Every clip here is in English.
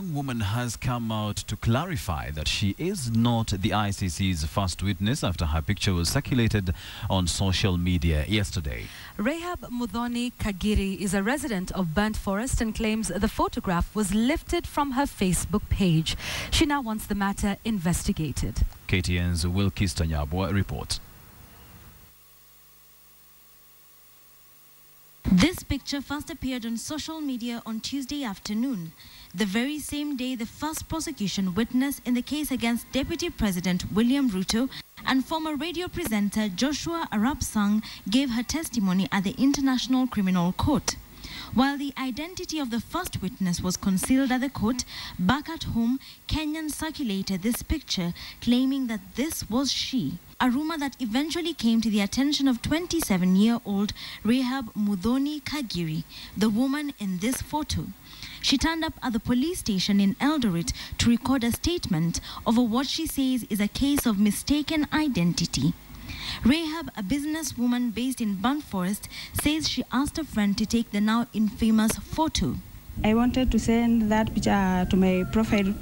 young woman has come out to clarify that she is not the ICC's first witness after her picture was circulated on social media yesterday. Rahab Muthoni Kagiri is a resident of Burnt Forest and claims the photograph was lifted from her Facebook page. She now wants the matter investigated. KTN's Wilkister Nyabwa reports. This picture first appeared on social media on Tuesday afternoon, the very same day the first prosecution witness in the case against Deputy President William Ruto and former radio presenter Joshua Arap Sang gave her testimony at the International Criminal Court. While the identity of the first witness was concealed at the court, back at home, Kenyan circulated this picture claiming that this was she. A rumor that eventually came to the attention of 27 year old Rahab Muthoni Kagiri, the woman in this photo. She turned up at the police station in Eldoret to record a statement over what she says is a case of mistaken identity. Rahab, a businesswoman based in Burnt Forest, says she asked a friend to take the now infamous photo. I wanted to send that picture to my profile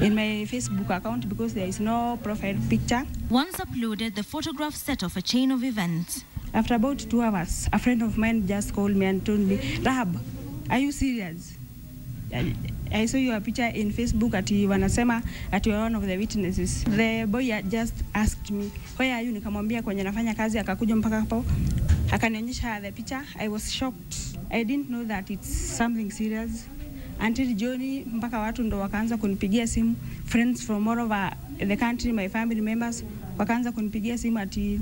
in my Facebook account because there is no profile picture. Once uploaded, the photograph set off a chain of events. After about two hours, a friend of mine just called me and told me, Rahab, are you serious? I, saw your picture in Facebook ati wanasema ati you are one of the witnesses. The boy just asked me, where are you? Nikamwambia kwenye nafanya kazi, akakuja mpaka hapo akanionyesha the picture. I was shocked. I didn't know that it's something serious until jioni, mpaka watu ndo wakaanza kunipigia simu, friends from all over the country, my family members wakaanza kunipigia simu ati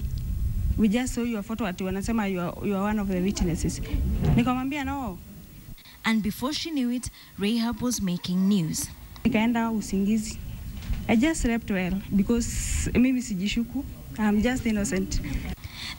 we just saw your photo, ati wanasema you are, you are one of the witnesses. Nikamwambia no, And before she knew it, Rahab was making news. nikaenda usingizi. I just slept well because mimi sijishuku. I'm just innocent.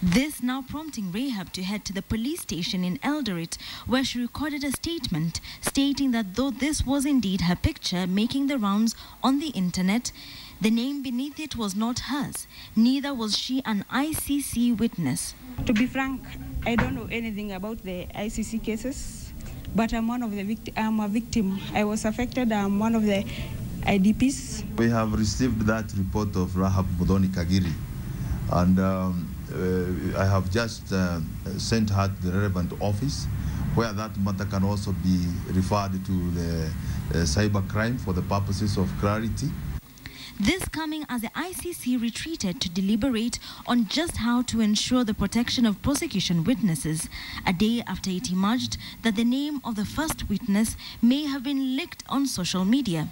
This now prompting Rahab to head to the police station in Eldoret, where she recorded a statement stating that though this was indeed her picture making the rounds on the internet, the name beneath it was not hers. Neither was she an ICC witness. To be frank, I don't know anything about the ICC cases, but I'm one of the vict- I'm a victim. I was affected. I'm one of the IDPs. We have received that report of Rahab Muthoni Kagiri, and um, uh, I have just uh, sent her to the relevant office, where that matter can also be referred to the uh, cyber crime for the purposes of clarity. This coming as the ICC retreated to deliberate on just how to ensure the protection of prosecution witnesses, a day after it emerged that the name of the first witness may have been leaked on social media.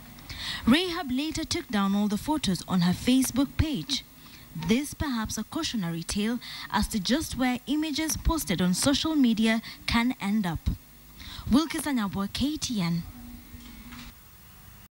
Rahab later took down all the photos on her Facebook page. This perhaps a cautionary tale as to just where images posted on social media can end up. Wilkister Nyabwa, KTN.